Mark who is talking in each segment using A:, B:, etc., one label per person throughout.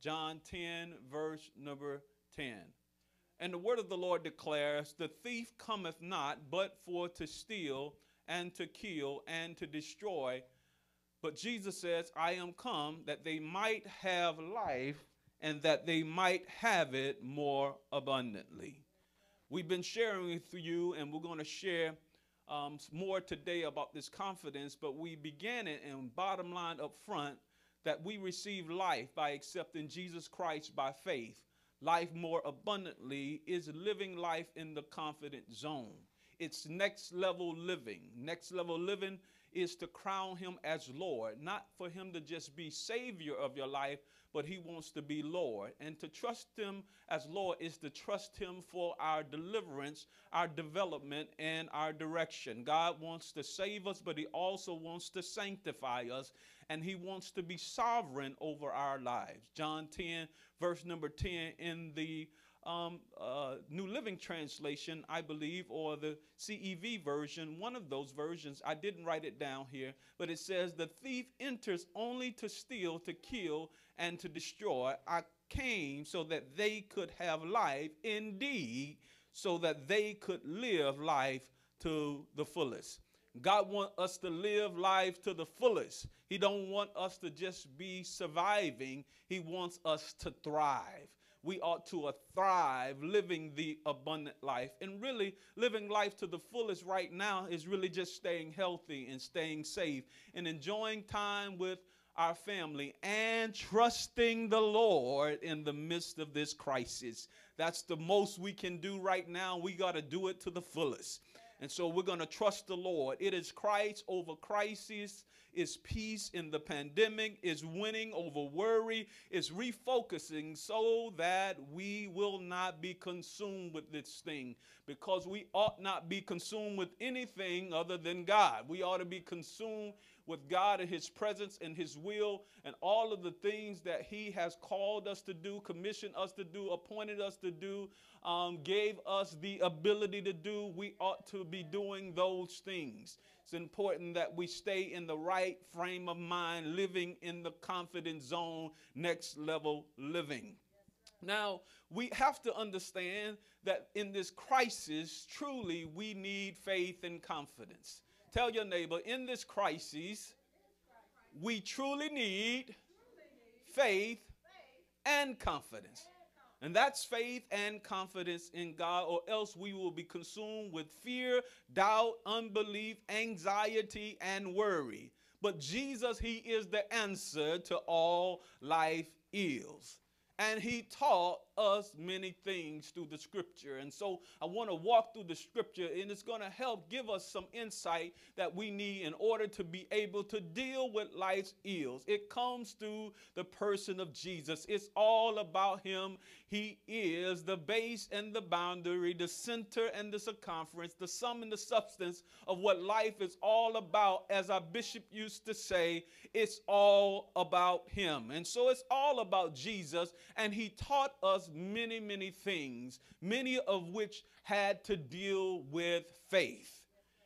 A: John 10, verse number 10. And the word of the Lord declares, The thief cometh not but for to steal and to kill and to destroy. But Jesus says, I am come that they might have life and that they might have it more abundantly. We've been sharing with you, and we're going to share um, more today about this confidence, but we began it and bottom line up front that we receive life by accepting Jesus Christ by faith. Life more abundantly is living life in the confident zone. It's next level living. Next level living is to crown him as Lord, not for him to just be Savior of your life, but he wants to be Lord. And to trust him as Lord is to trust him for our deliverance, our development, and our direction. God wants to save us, but he also wants to sanctify us, and he wants to be sovereign over our lives. John 10, verse number 10 in the um, uh, New Living Translation, I believe, or the CEV version, one of those versions. I didn't write it down here, but it says, The thief enters only to steal, to kill, and to destroy. I came so that they could have life, indeed, so that they could live life to the fullest. God wants us to live life to the fullest. He don't want us to just be surviving. He wants us to thrive we ought to uh, thrive living the abundant life. And really, living life to the fullest right now is really just staying healthy and staying safe and enjoying time with our family and trusting the Lord in the midst of this crisis. That's the most we can do right now. We got to do it to the fullest. And so we're going to trust the Lord. It is Christ over crisis is peace in the pandemic, is winning over worry, is refocusing so that we will not be consumed with this thing because we ought not be consumed with anything other than God. We ought to be consumed with God and His presence and His will and all of the things that He has called us to do, commissioned us to do, appointed us to do, um, gave us the ability to do. We ought to be doing those things. It's important that we stay in the right frame of mind, living in the confident zone, next level living. Now, we have to understand that in this crisis, truly, we need faith and confidence. Tell your neighbor, in this crisis, we truly need faith and confidence. And that's faith and confidence in God, or else we will be consumed with fear, doubt, unbelief, anxiety, and worry. But Jesus, He is the answer to all life ills. And He taught us many things through the scripture. And so I want to walk through the scripture, and it's going to help give us some insight that we need in order to be able to deal with life's ills. It comes through the person of Jesus. It's all about Him. He is the base and the boundary, the center and the circumference, the sum and the substance of what life is all about. As our bishop used to say, it's all about Him. And so it's all about Jesus, and He taught us many, many things, many of which had to deal with faith.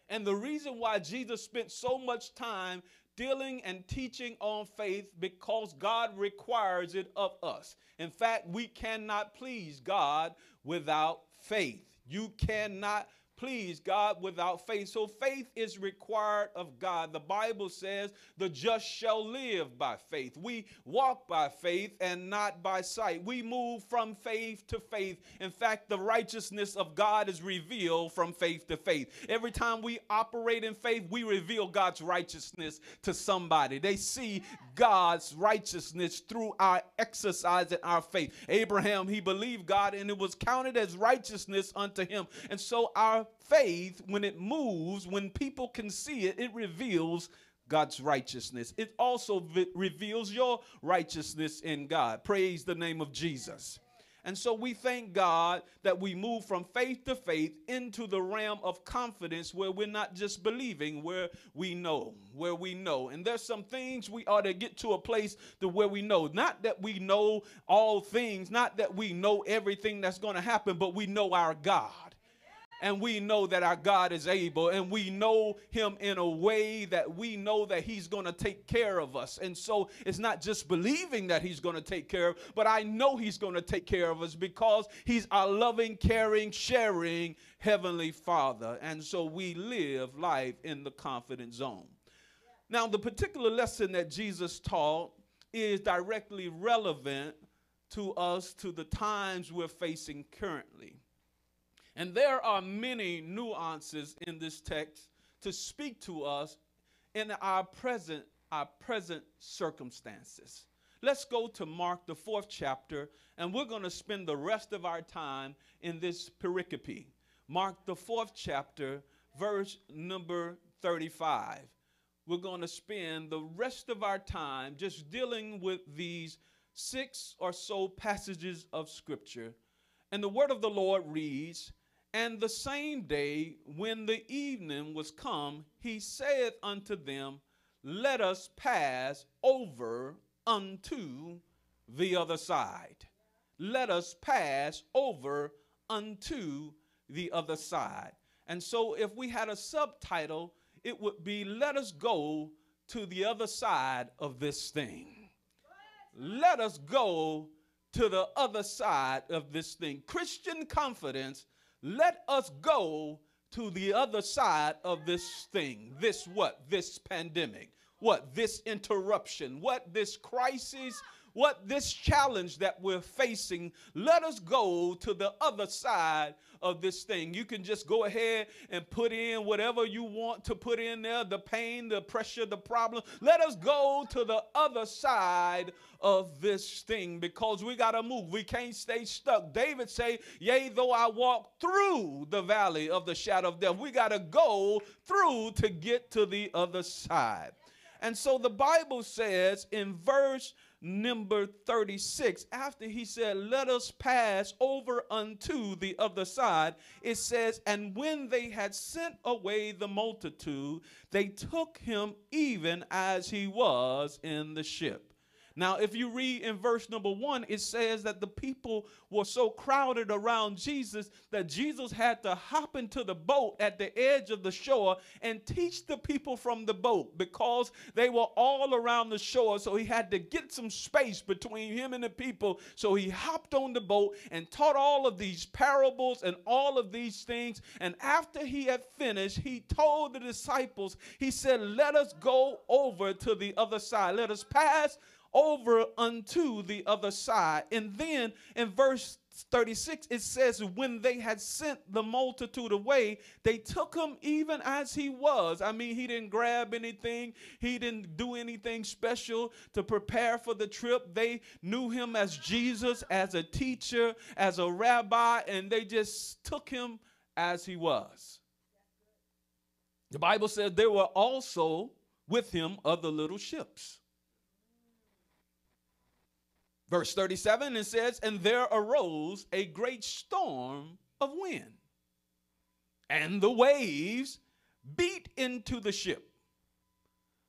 A: And the reason why Jesus spent so much time dealing and teaching on faith because God requires it of us. In fact, we cannot please God without faith. You cannot please God without faith. So faith is required of God. The Bible says the just shall live by faith. We walk by faith and not by sight. We move from faith to faith. In fact, the righteousness of God is revealed from faith to faith. Every time we operate in faith, we reveal God's righteousness to somebody. They see God's righteousness through our exercise in our faith. Abraham, he believed God and it was counted as righteousness unto him. And so our faith, when it moves, when people can see it, it reveals God's righteousness. It also reveals your righteousness in God. Praise the name of Jesus. And so we thank God that we move from faith to faith into the realm of confidence where we're not just believing, where we know, where we know. And there's some things we ought to get to a place to where we know. Not that we know all things, not that we know everything that's going to happen, but we know our God. And we know that our God is able, and we know Him in a way that we know that He's going to take care of us. And so it's not just believing that He's going to take care of, but I know He's going to take care of us because He's our loving, caring, sharing Heavenly Father. And so we live life in the confident zone. Now, the particular lesson that Jesus taught is directly relevant to us to the times we're facing currently. And there are many nuances in this text to speak to us in our present our present circumstances. Let's go to Mark the 4th chapter and we're going to spend the rest of our time in this pericope. Mark the 4th chapter verse number 35. We're going to spend the rest of our time just dealing with these six or so passages of scripture. And the word of the Lord reads, and the same day, when the evening was come, he saith unto them, Let us pass over unto the other side. Let us pass over unto the other side. And so, if we had a subtitle, it would be Let us go to the other side of this thing. Let us go to the other side of this thing. Christian confidence let us go to the other side of this thing. This what? This pandemic. What? This interruption. What? This crisis what this challenge that we're facing, let us go to the other side of this thing. You can just go ahead and put in whatever you want to put in there the pain, the pressure, the problem. Let us go to the other side of this thing because we got to move. We can't stay stuck. David say, "Yea, though I walk through the valley of the shadow of death." We got to go through to get to the other side. And so the Bible says in verse number 36, after he said, Let us pass over unto the other side, it says, And when they had sent away the multitude, they took him even as he was in the ship. Now, if you read in verse number one, it says that the people were so crowded around Jesus that Jesus had to hop into the boat at the edge of the shore and teach the people from the boat because they were all around the shore. So he had to get some space between him and the people. So he hopped on the boat and taught all of these parables and all of these things. And after he had finished, he told the disciples, he said, Let us go over to the other side. Let us pass over unto the other side. And then in verse 36, it says, When they had sent the multitude away, they took him even as he was. I mean, he didn't grab anything, he didn't do anything special to prepare for the trip. They knew him as Jesus, as a teacher, as a rabbi, and they just took him as he was. The Bible says there were also with him other little ships. Verse 37 it says, And there arose a great storm of wind, and the waves beat into the ship,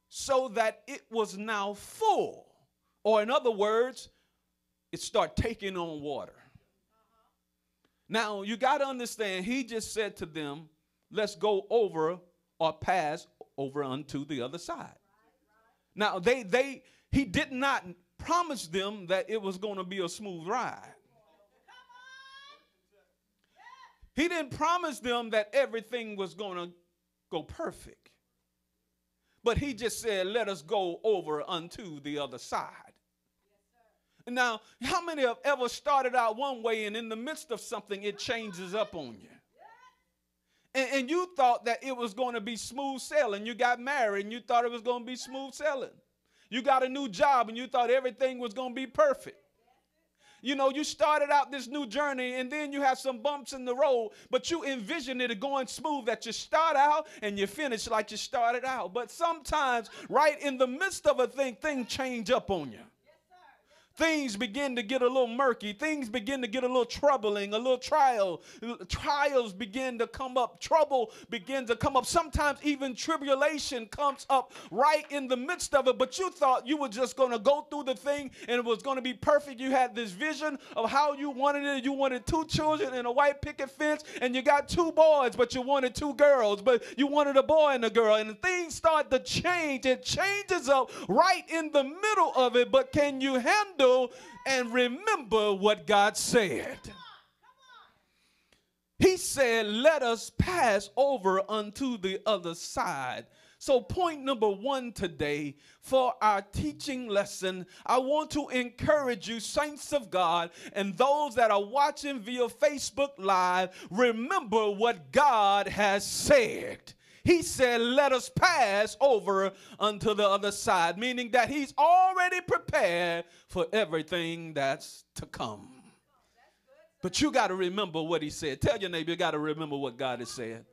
A: so that it was now full. Or, in other words, it started taking on water. Now, you got to understand, he just said to them, Let's go over or pass over unto the other side. Now, they, they, he did not promised them that it was going to be a smooth ride. He didn't promise them that everything was going to go perfect. But he just said, let us go over unto the other side. Now, how many have ever started out one way and in the midst of something it changes up on you? And, and you thought that it was going to be smooth sailing. You got married and you thought it was going to be smooth sailing. You got a new job and you thought everything was going to be perfect. You know, you started out this new journey and then you have some bumps in the road, but you envision it going smooth that you start out and you finish like you started out. But sometimes, right in the midst of a thing, things change up on you. Things begin to get a little murky, things begin to get a little troubling, a little trial, trials begin to come up, trouble begins to come up. Sometimes even tribulation comes up right in the midst of it, but you thought you were just going to go through the thing and it was going to be perfect. You had this vision of how you wanted it. You wanted two children and a white picket fence, and you got two boys, but you wanted two girls, but you wanted a boy and a girl, and things start to change. It changes up right in the middle of it, but can you handle and remember what God said. He said, Let us pass over unto the other side. So, point number one today for our teaching lesson, I want to encourage you, saints of God, and those that are watching via Facebook Live, remember what God has said he said, Let us pass over unto the other side, meaning that he's already prepared for everything that's to come. But you got to remember what he said. Tell your neighbor, you got to remember what God has said.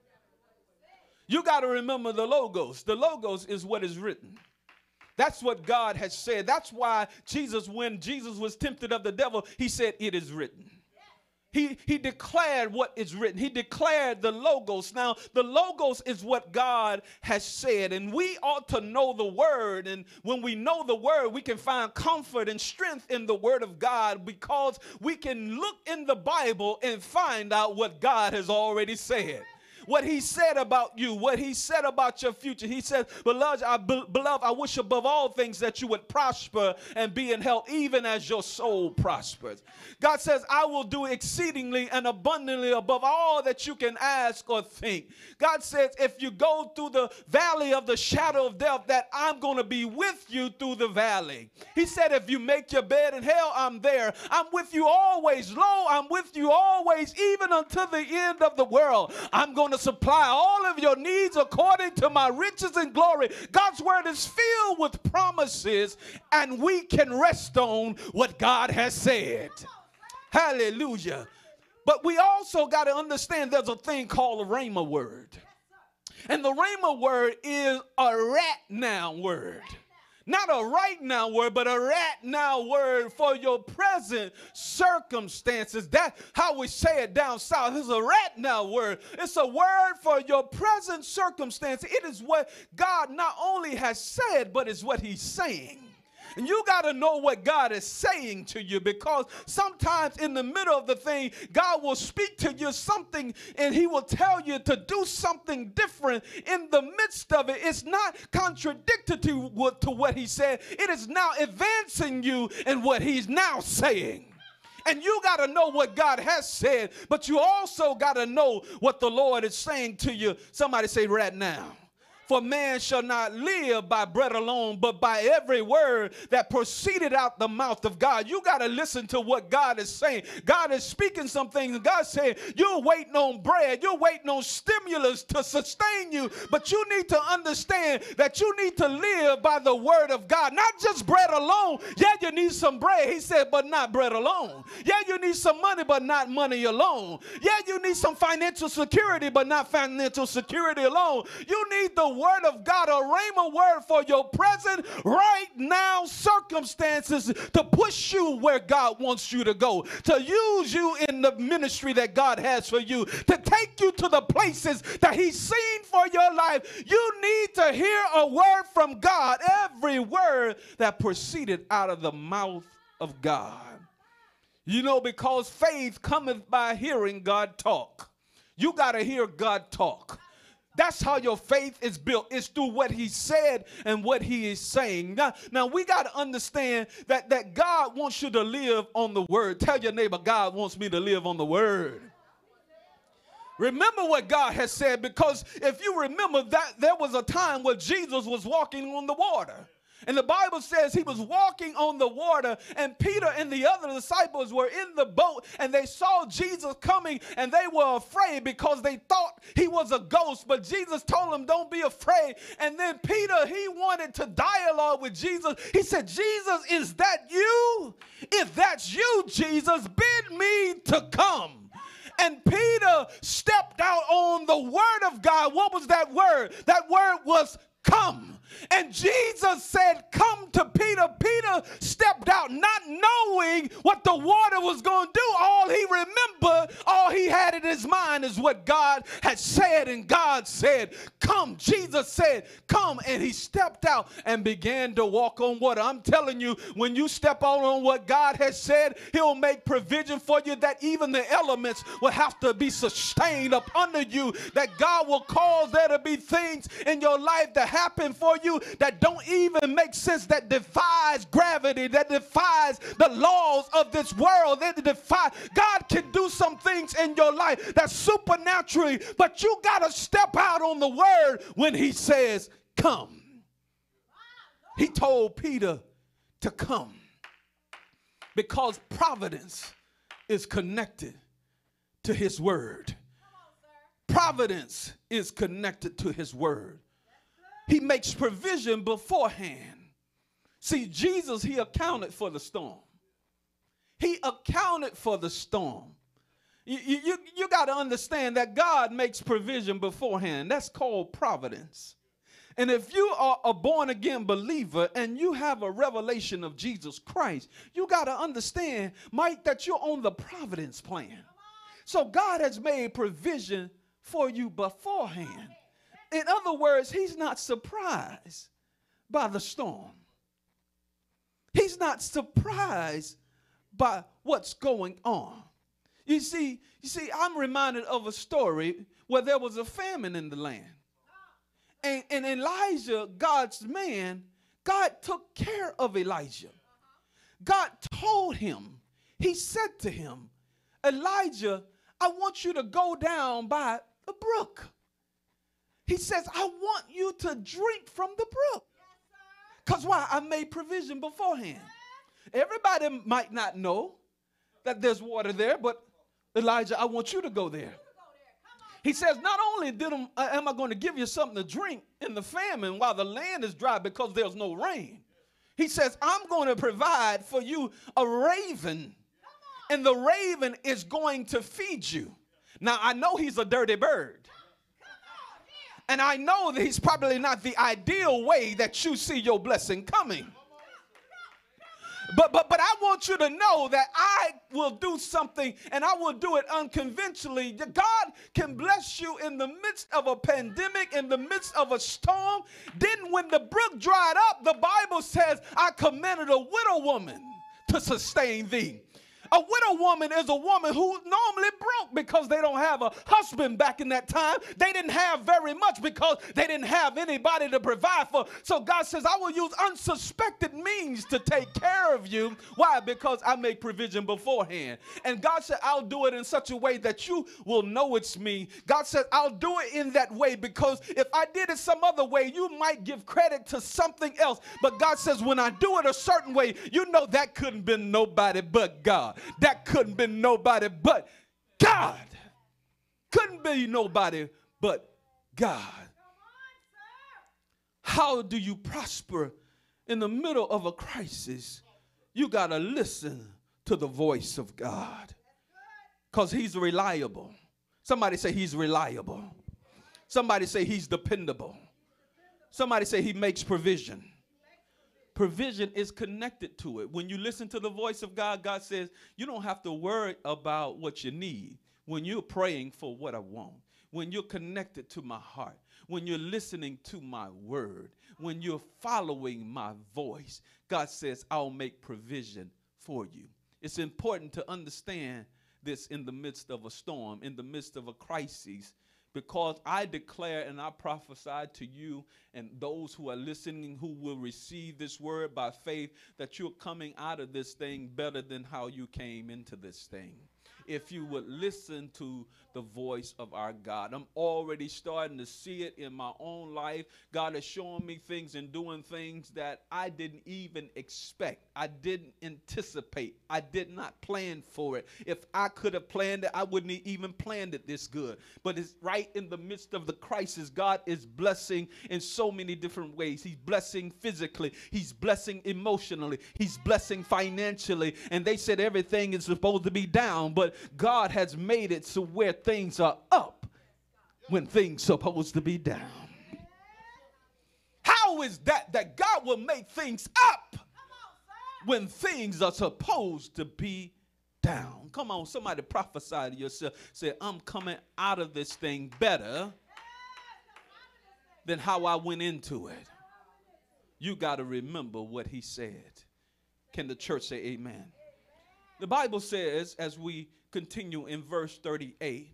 A: You got to remember the logos. The logos is what is written. That's what God has said. That's why Jesus, when Jesus was tempted of the devil, he said, It is written. He, he declared what is written. He declared the logos. Now, the logos is what God has said, and we ought to know the word. And when we know the word, we can find comfort and strength in the word of God because we can look in the Bible and find out what God has already said what he said about you, what he said about your future. He said, beloved I, beloved, I wish above all things that you would prosper and be in health, even as your soul prospers. God says, I will do exceedingly and abundantly above all that you can ask or think. God says, if you go through the valley of the shadow of death, that I'm going to be with you through the valley. He said, if you make your bed in hell, I'm there. I'm with you always. Lo, I'm with you always, even until the end of the world. I'm going to supply all of your needs according to my riches and glory. God's word is filled with promises, and we can rest on what God has said. Hallelujah. But we also got to understand there's a thing called a rhema word. And the rhema word is a rat now word. Not a right now word, but a rat now word for your present circumstances. That's how we say it down south. It's a rat now word. It's a word for your present circumstance. It is what God not only has said, but it's what He's saying. And you got to know what God is saying to you because sometimes in the middle of the thing, God will speak to you something and He will tell you to do something different in the midst of it. It's not contradictory to, to what He said, it is now advancing you in what He's now saying. And you got to know what God has said, but you also got to know what the Lord is saying to you. Somebody say, right now. For man shall not live by bread alone, but by every word that proceeded out the mouth of God. You got to listen to what God is saying. God is speaking some things, God saying, You're waiting on bread, you're waiting on stimulus to sustain you, but you need to understand that you need to live by the word of God, not just bread alone. Yeah, you need some bread. He said, but not bread alone. Yeah, you need some money, but not money alone. Yeah, you need some financial security, but not financial security alone. You need the word of God, a rhema word for your present, right now circumstances to push you where God wants you to go, to use you in the ministry that God has for you, to take you to the places that He's seen for your life. You need to hear a word from God, every word that proceeded out of the mouth of God. You know, because faith cometh by hearing God talk. You got to hear God talk. That's how your faith is built. It's through what he said and what he is saying. Now, now we got to understand that, that God wants you to live on the word. Tell your neighbor, God wants me to live on the word. Remember what God has said because if you remember that there was a time where Jesus was walking on the water. And the Bible says he was walking on the water, and Peter and the other disciples were in the boat, and they saw Jesus coming, and they were afraid because they thought he was a ghost. But Jesus told them, Don't be afraid. And then Peter, he wanted to dialogue with Jesus. He said, Jesus, is that you? If that's you, Jesus, bid me to come. And Peter stepped out on the word of God. What was that word? That word was come. And Jesus said, Come to Peter. Peter stepped out, not knowing what the water was going to do. All he remembered, all he had in his mind is what God had said. And God said, Come. Jesus said, Come. And he stepped out and began to walk on water. I'm telling you, when you step out on what God has said, he'll make provision for you that even the elements will have to be sustained up under you, that God will cause there to be things in your life to happen for you that don't even make sense, that defies gravity, that defies the laws of this world, that defy. God can do some things in your life that's supernaturally, but you got to step out on the word when he says, Come. He told Peter to come because providence is connected to his word. Providence is connected to his word. He makes provision beforehand. See, Jesus, he accounted for the storm. He accounted for the storm. You, you, you got to understand that God makes provision beforehand. That's called providence. And if you are a born again believer and you have a revelation of Jesus Christ, you got to understand, Mike, that you're on the providence plan. So God has made provision for you beforehand. In other words, he's not surprised by the storm. He's not surprised by what's going on. You see, you see, I'm reminded of a story where there was a famine in the land. And, and Elijah, God's man, God took care of Elijah. God told him, he said to him, Elijah, I want you to go down by the brook. He says, I want you to drink from the brook. Because why? I made provision beforehand. Everybody might not know that there's water there, but Elijah, I want you to go there. He says, Not only did am, uh, am I going to give you something to drink in the famine while the land is dry because there's no rain, he says, I'm going to provide for you a raven, and the raven is going to feed you. Now, I know he's a dirty bird. And I know that he's probably not the ideal way that you see your blessing coming. But but but I want you to know that I will do something and I will do it unconventionally. God can bless you in the midst of a pandemic, in the midst of a storm. Then when the brook dried up, the Bible says, I commanded a widow woman to sustain thee. A widow woman is a woman who normally broke because they don't have a husband back in that time. They didn't have very much because they didn't have anybody to provide for. So God says, I will use unsuspected means to take care of you. Why? Because I make provision beforehand. And God said, I'll do it in such a way that you will know it's me. God said, I'll do it in that way because if I did it some other way, you might give credit to something else. But God says, when I do it a certain way, you know that couldn't been nobody but God that couldn't be nobody but God. Couldn't be nobody but God. How do you prosper in the middle of a crisis? You got to listen to the voice of God because He's reliable. Somebody say He's reliable. Somebody say He's dependable. Somebody say He makes provision provision is connected to it. When you listen to the voice of God, God says, you don't have to worry about what you need when you're praying for what I want, when you're connected to my heart, when you're listening to my word, when you're following my voice. God says, I'll make provision for you. It's important to understand this in the midst of a storm, in the midst of a crisis, because I declare and I prophesy to you and those who are listening who will receive this word by faith that you're coming out of this thing better than how you came into this thing if you would listen to the voice of our God. I'm already starting to see it in my own life. God is showing me things and doing things that I didn't even expect. I didn't anticipate. I did not plan for it. If I could have planned it, I wouldn't even planned it this good. But it's right in the midst of the crisis. God is blessing in so many different ways. He's blessing physically, He's blessing emotionally, He's blessing financially. And they said everything is supposed to be down, but God has made it so where things are up when things supposed to be down. How is that that God will make things up when things are supposed to be down? Come on, somebody prophesy to yourself. Say, I'm coming out of this thing better than how I went into it. You got to remember what he said. Can the church say amen? The Bible says, as we continue in verse 38,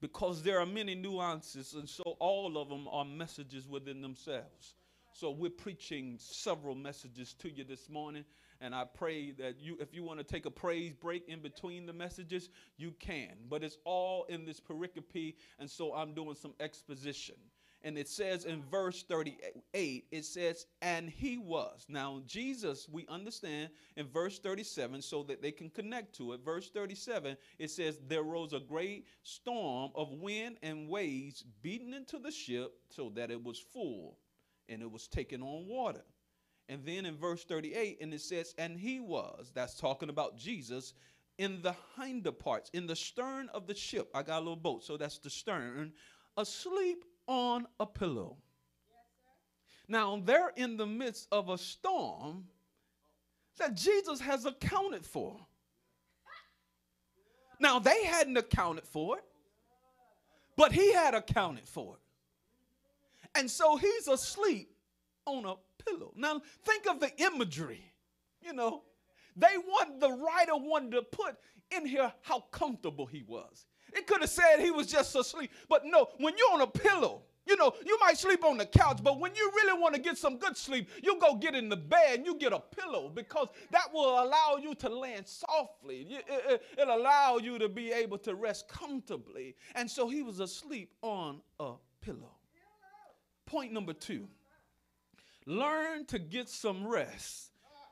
A: because there are many nuances, and so all of them are messages within themselves. So we're preaching several messages to you this morning, and I pray that you, if you want to take a praise break in between the messages, you can. But it's all in this pericope, and so I'm doing some exposition and it says in verse 38, it says, and he was. Now, Jesus, we understand in verse 37, so that they can connect to it. Verse 37, it says, there rose a great storm of wind and waves beating into the ship so that it was full and it was taken on water. And then in verse 38, and it says, and he was, that's talking about Jesus, in the hinder parts, in the stern of the ship. I got a little boat, so that's the stern, asleep on a pillow. now, they're in the midst of a storm that Jesus has accounted for. Now, they hadn't accounted for it, but he had accounted for it. And so he's asleep on a pillow. Now, think of the imagery. You know, they want the writer wanted to put in here how comfortable he was. It could have said he was just asleep. But no, when you're on a pillow, you know, you might sleep on the couch, but when you really want to get some good sleep, you go get in the bed and you get a pillow because that will allow you to land softly. It, it, it'll allow you to be able to rest comfortably. And so he was asleep on a pillow. Point number two learn to get some rest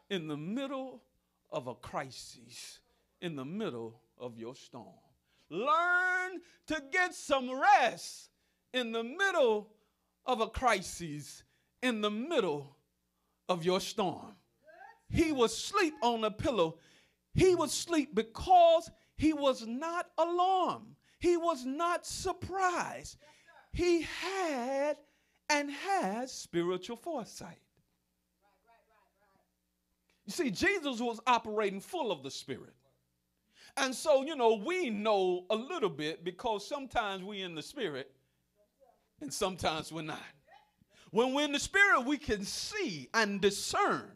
A: in the middle of a crisis, in the middle of your storm. Learn to get some rest in the middle of a crisis, in the middle of your storm. He was sleep on a pillow. He was sleep because he was not alarmed. He was not surprised. He had and has spiritual foresight. You see, Jesus was operating full of the Spirit. And so, you know, we know a little bit because sometimes we in the spirit and sometimes we're not. When we're in the spirit, we can see and discern.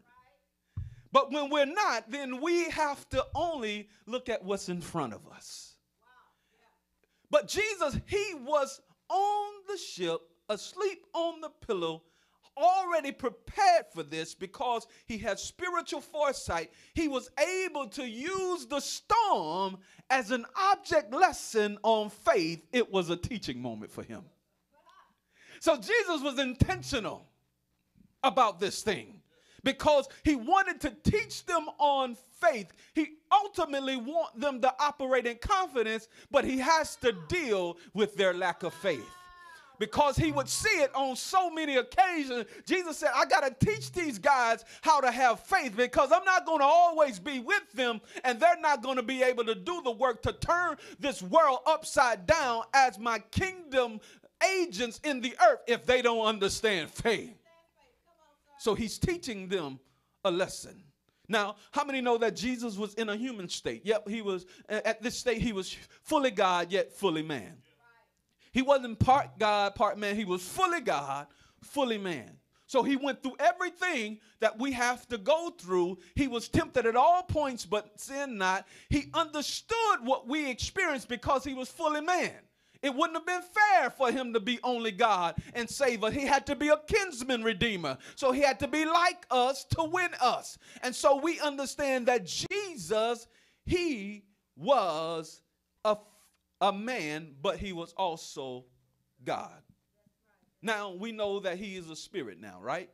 A: But when we're not, then we have to only look at what's in front of us. But Jesus, he was on the ship, asleep on the pillow, already prepared for this because he had spiritual foresight. He was able to use the storm as an object lesson on faith. It was a teaching moment for him. So Jesus was intentional about this thing because he wanted to teach them on faith. He ultimately want them to operate in confidence, but he has to deal with their lack of faith because he would see it on so many occasions. Jesus said, I got to teach these guys how to have faith because I'm not going to always be with them and they're not going to be able to do the work to turn this world upside down as my kingdom agents in the earth if they don't understand faith. So he's teaching them a lesson. Now, how many know that Jesus was in a human state? Yep, he was at this state, he was fully God, yet fully man. He wasn't part God, part man. He was fully God, fully man. So he went through everything that we have to go through. He was tempted at all points, but sin not. He understood what we experienced because he was fully man. It wouldn't have been fair for him to be only God and Savior. He had to be a kinsman redeemer. So he had to be like us to win us. And so we understand that Jesus, he was a a man, but he was also God. Now we know that he is a spirit now, right?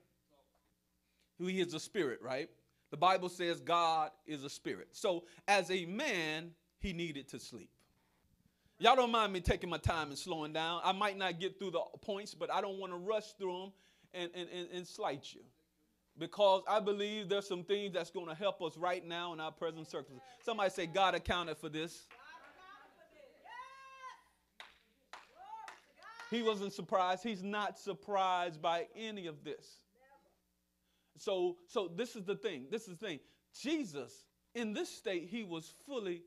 A: He is a spirit, right? The Bible says God is a spirit. So as a man, he needed to sleep. Y'all don't mind me taking my time and slowing down. I might not get through the points, but I don't want to rush through them and, and, and, and slight you. Because I believe there's some things that's going to help us right now in our present circumstances. Somebody say, God accounted for this. He wasn't surprised. He's not surprised by any of this. so so this is the thing. This is the thing. Jesus, in this state, he was fully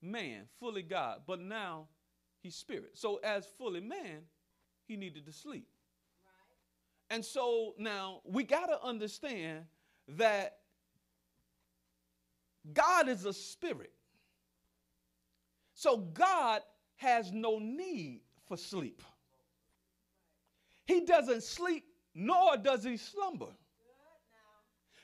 A: man, fully God, but now he's spirit. So as fully man, he needed to sleep. Right. And so now we got to understand that God is a spirit. So God has no need for sleep. He doesn't sleep, nor does he slumber.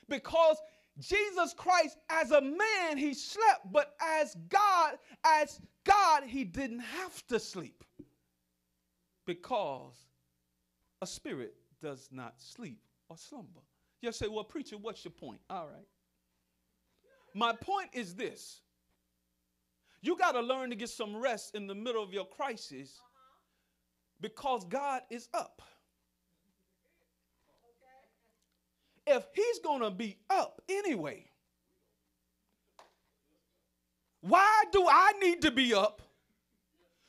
A: Because Jesus Christ, as a man, he slept, but as God, as God, he didn't have to sleep. Because a spirit does not sleep or slumber. You say, well, preacher, what's your point? All right. My point is this you got to learn to get some rest in the middle of your crisis because God is up. If He's going to be up anyway, why do I need to be up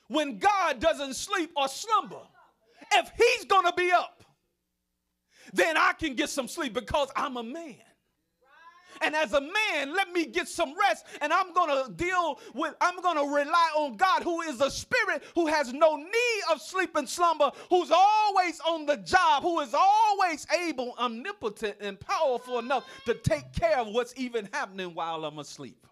A: when God doesn't sleep or slumber? If He's going to be up, then I can get some sleep because I'm a man. And as a man, let me get some rest. And I'm going to deal with, I'm going to rely on God, who is a spirit who has no need of sleep and slumber, who's always on the job, who is always able, omnipotent, and powerful enough to take care of what's even happening while I'm asleep.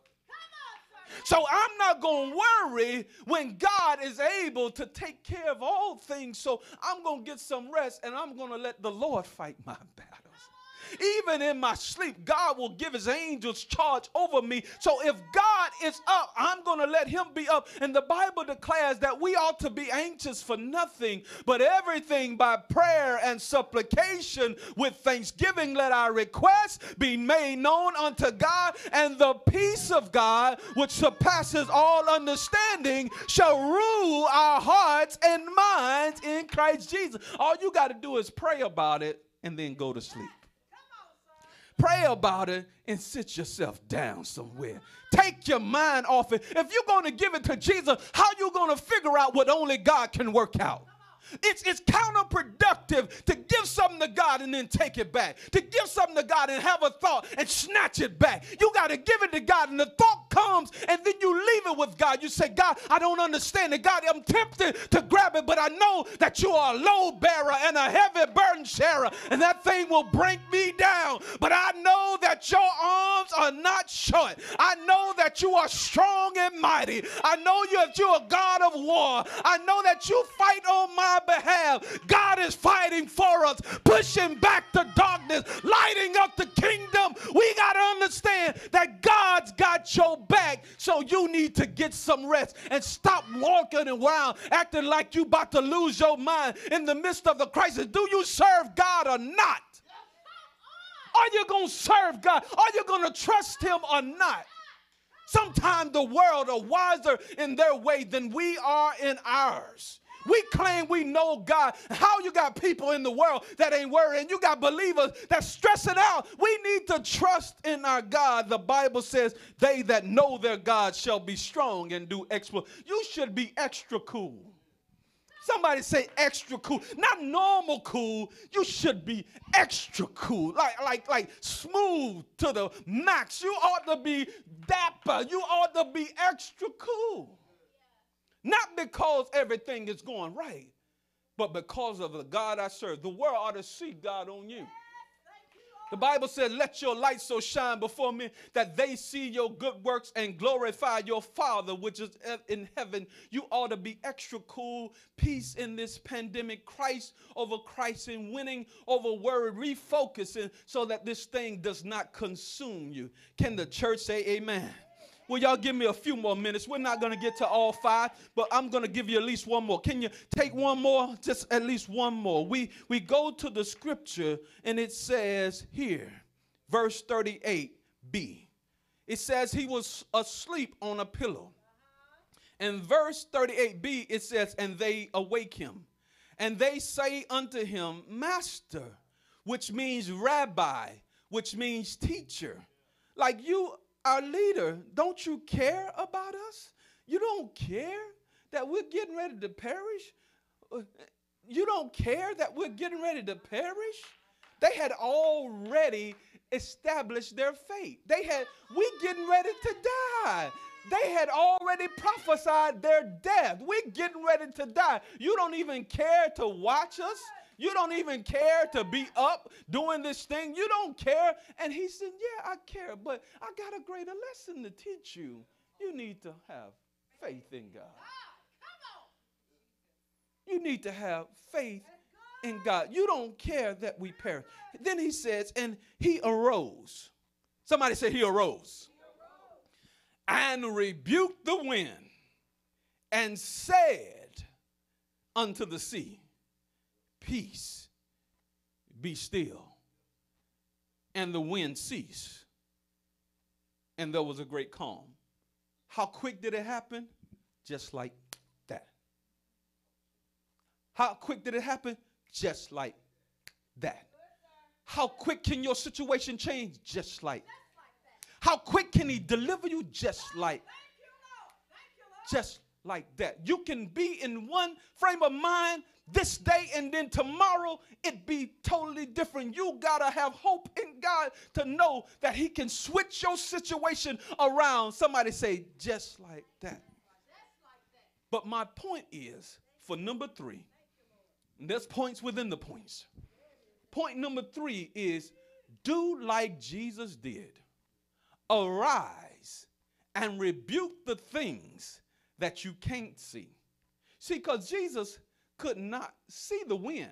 A: So I'm not going to worry when God is able to take care of all things. So I'm going to get some rest and I'm going to let the Lord fight my battle. Even in my sleep, God will give his angels charge over me. So if God is up, I'm going to let him be up. And the Bible declares that we ought to be anxious for nothing, but everything by prayer and supplication with thanksgiving. Let our requests be made known unto God, and the peace of God, which surpasses all understanding, shall rule our hearts and minds in Christ Jesus. All you got to do is pray about it and then go to sleep. Pray about it and sit yourself down somewhere. Take your mind off it. If you're going to give it to Jesus, how you going to figure out what only God can work out? It's, it's counterproductive to give something to God and then take it back. To give something to God and have a thought and snatch it back. You got to give it to God and the thought comes and then you leave it with God. You say, God, I don't understand it. God, I'm tempted to grab it, but I know that you are a load bearer and a heavy burden sharer and that thing will break me down. But I know that your arms are not short. I know that you are strong and mighty. I know you that you're a God of war. I know that you fight on my behalf. God is fighting for us, pushing back the darkness, lighting up the kingdom. We got to understand that God's got your back. So you need to get some rest and stop walking around acting like you about to lose your mind in the midst of the crisis. Do you serve God or not? Are you going to serve God? Are you going to trust Him or not? Sometimes the world are wiser in their way than we are in ours. We claim we know God. How you got people in the world that ain't worrying? You got believers that stressing out. We need to trust in our God. The Bible says, "They that know their God shall be strong and do exploit." You should be extra cool. Somebody say extra cool. Not normal cool. You should be extra cool. Like, like, like smooth to the max. You ought to be dapper. You ought to be extra cool. Not because everything is going right, but because of the God I serve. The world ought to see God on you. The Bible said, Let your light so shine before me that they see your good works and glorify your Father which is in heaven. You ought to be extra cool. Peace in this pandemic. Christ over Christ and winning over worry. Refocusing so that this thing does not consume you. Can the church say amen? Will y'all give me a few more minutes? We're not going to get to all five, but I'm going to give you at least one more. Can you take one more? Just at least one more. We we go to the scripture and it says here, verse 38b. It says he was asleep on a pillow. In verse 38b, it says, And they awake him. And they say unto him, Master, which means rabbi, which means teacher. Like you our leader, don't you care about us? You don't care that we're getting ready to perish? You don't care that we're getting ready to perish? They had already established their fate. They had, we getting ready to die. They had already prophesied their death. We're getting ready to die. You don't even care to watch us. You don't even care to be up doing this thing. You don't care. And he said, Yeah, I care, but I got a greater lesson to teach you. You need to have faith in God. You need to have faith in God. You don't care that we perish. Then he says, and he arose. Somebody say he arose. And rebuked the wind and said unto the sea, Peace, be still. And the wind ceased. And there was a great calm. How quick did it happen? Just like that. How quick did it happen? Just like that. How quick can your situation change? Just like. How quick can he deliver you? Just like. Just like that. You can be in one frame of mind this day and then tomorrow it be totally different. You got to have hope in God to know that he can switch your situation around. Somebody say just like that. But my point is for number 3. There's points within the points. Point number 3 is do like Jesus did. Arise and rebuke the things that you can't see. See, because Jesus could not see the wind,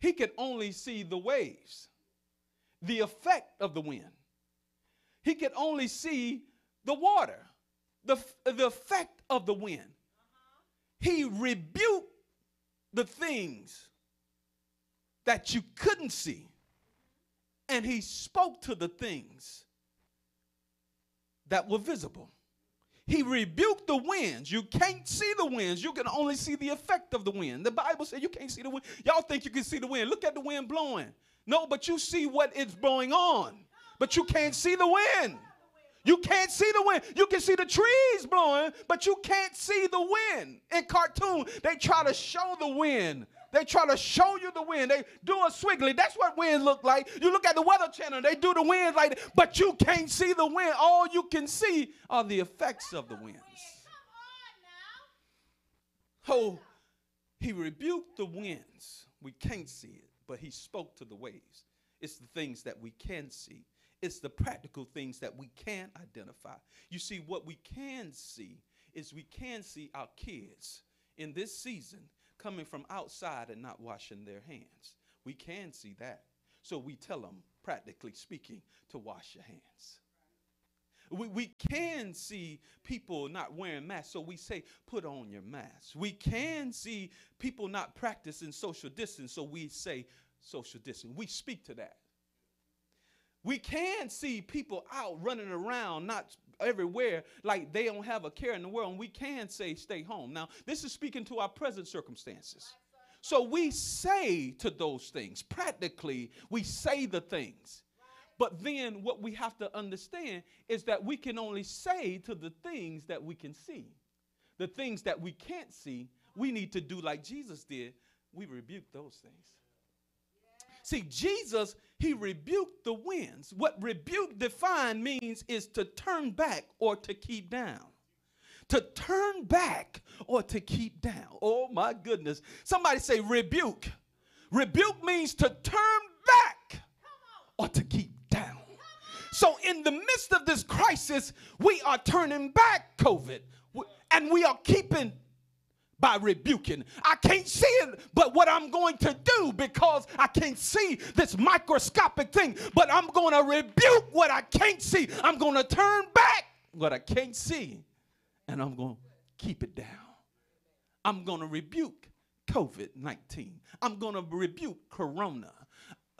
A: he could only see the waves, the effect of the wind. He could only see the water, the, the effect of the wind. Uh-huh. He rebuked the things that you couldn't see, mm-hmm. and he spoke to the things that were visible. He rebuked the winds. You can't see the winds. You can only see the effect of the wind. The Bible said you can't see the wind. Y'all think you can see the wind. Look at the wind blowing. No, but you see what it's blowing on. But you can't see the wind. You can't see the wind. You can see the trees blowing, but you can't see the wind. In cartoon, they try to show the wind they try to show you the wind. They do a swiggly. That's what wind look like. You look at the weather channel, they do the wind like that, but you can't see the wind. All you can see are the effects of the winds. Oh, he rebuked the winds. We can't see it, but he spoke to the waves. It's the things that we can see. It's the practical things that we can identify. You see, what we can see is we can see our kids in this season coming from outside and not washing their hands. We can see that. So we tell them, practically speaking, to wash your hands. We, we can see people not wearing masks, so we say, put on your mask. We can see people not practicing social distance, so we say, social distance. We speak to that. We can see people out running around, not everywhere, like they don't have a care in the world, and we can say, stay home. Now, this is speaking to our present circumstances. So we say to those things, practically, we say the things. But then what we have to understand is that we can only say to the things that we can see. The things that we can't see, we need to do like Jesus did. We rebuke those things. See, Jesus, he rebuked the winds. What rebuke defined means is to turn back or to keep down. To turn back or to keep down. Oh my goodness. Somebody say rebuke. Rebuke means to turn back or to keep down. So, in the midst of this crisis, we are turning back COVID and we are keeping by rebuking. I can't see it, but what I'm going to do because I can't see this microscopic thing, but I'm going to rebuke what I can't see. I'm going to turn back what I can't see, and I'm going to keep it down. I'm going to rebuke COVID 19. I'm going to rebuke Corona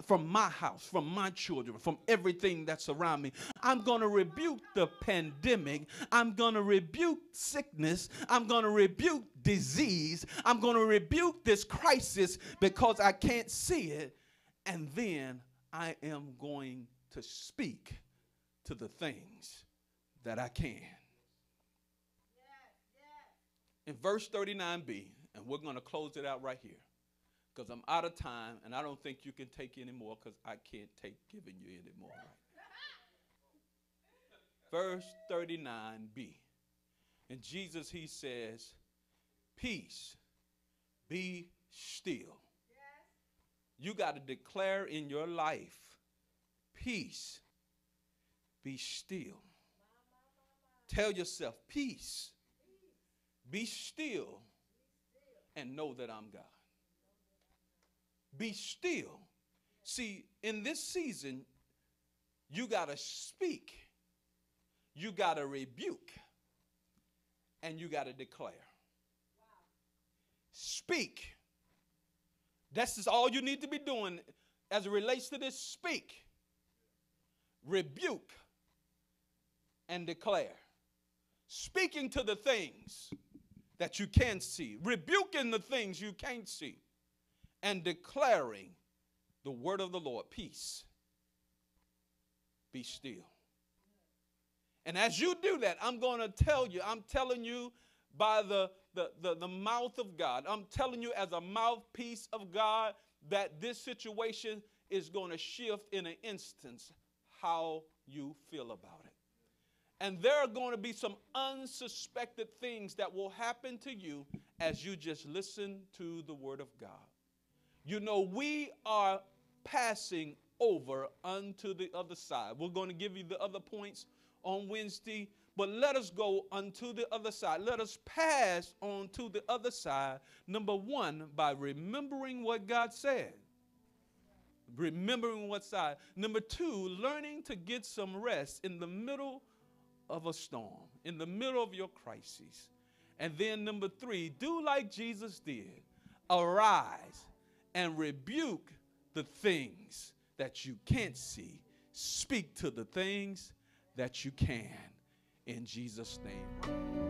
A: from my house, from my children, from everything that's around me. I'm going to rebuke the pandemic. I'm going to rebuke sickness. I'm going to rebuke disease. I'm going to rebuke this crisis because I can't see it. And then I am going to speak to the things that I can. In verse 39b, and we're going to close it out right here because I'm out of time and I don't think you can take any more because I can't take giving you any more. Verse 39b. And Jesus, he says, Peace, be still. You got to declare in your life, peace, be still. Tell yourself, peace, be still, and know that I'm God. Be still. See, in this season, you got to speak, you got to rebuke, and you got to declare. Speak. This is all you need to be doing as it relates to this speak, rebuke, and declare. Speaking to the things that you can't see, rebuking the things you can't see, and declaring the word of the Lord peace. Be still. And as you do that, I'm going to tell you, I'm telling you by the, the, the, the, mouth of God, I'm telling you as a mouthpiece of God that this situation is going to shift in an instance how you feel about it. And there are going to be some unsuspected things that will happen to you as you just listen to the Word of God. You know, we are passing over unto the other side. We're going to give you the other points on Wednesday, but let us go unto the other side. Let us pass on to the other side, number one, by remembering what God said. Remembering what side. Number two, learning to get some rest in the middle of a storm, in the middle of your crisis. And then number three, do like Jesus did arise and rebuke the things that you can't see. Speak to the things that you can. In Jesus' name.